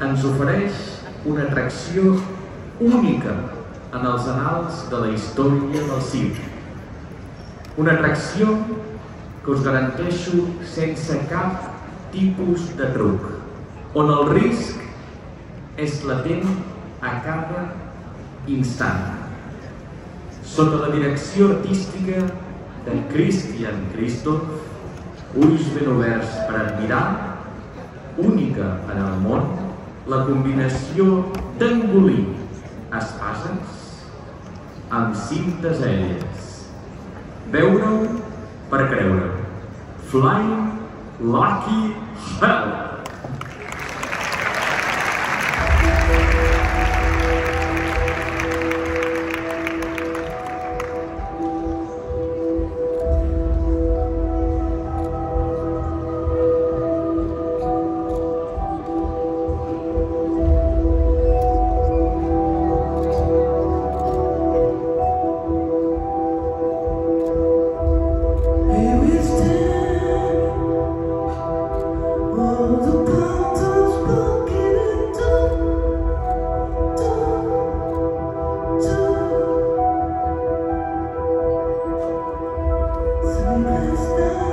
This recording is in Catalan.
ens ofereix una atracció única en els anals de la història del circ. Una atracció que us garanteixo sense cap tipus de truc, on el risc és latent a cada instant. Sota la direcció artística de Christian Christoph, ulls ben oberts per admirar, única en el món, la combinació d'engolir espases amb cintes aèries. Veure-ho per creure. Flying Lucky Hell. Master.